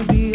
the beat.